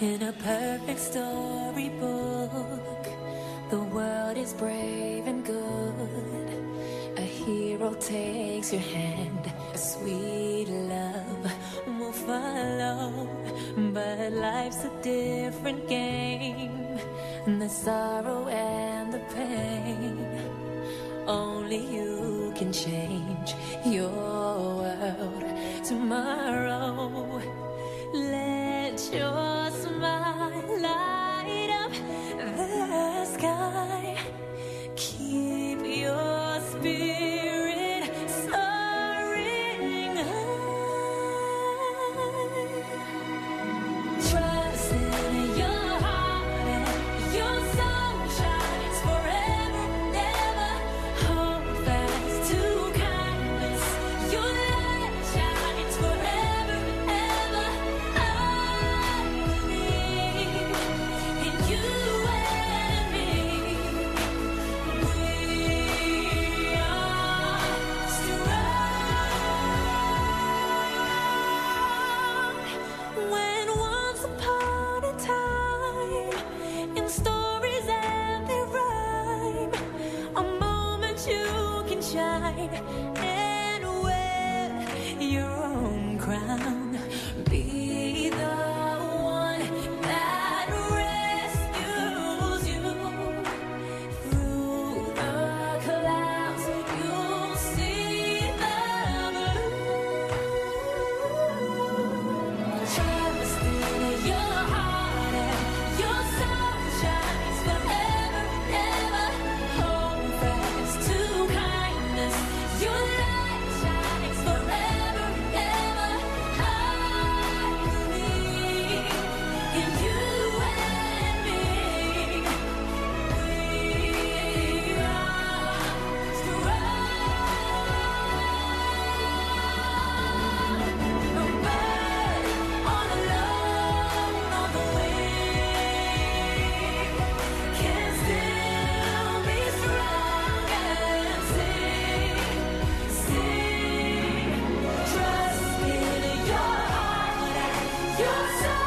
In a perfect storybook, the world is brave and good. A hero takes your hand, a sweet love will follow. But life's a different game, the sorrow and the pain. Only you can change your world tomorrow. Sky. You can shine and wear your own crown. You're so